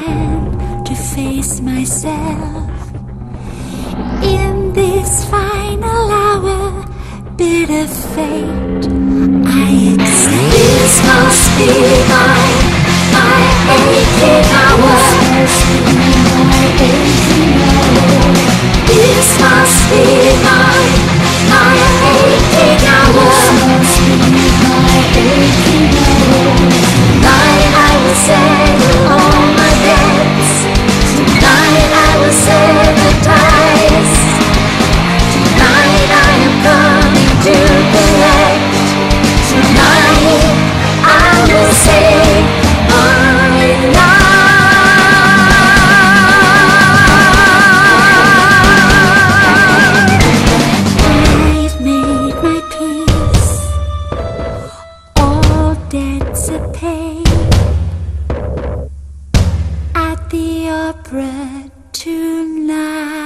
stand to face myself. In this final hour, bitter fate, I accept. This must be my, my aching hour. This must be my are at the opera tonight.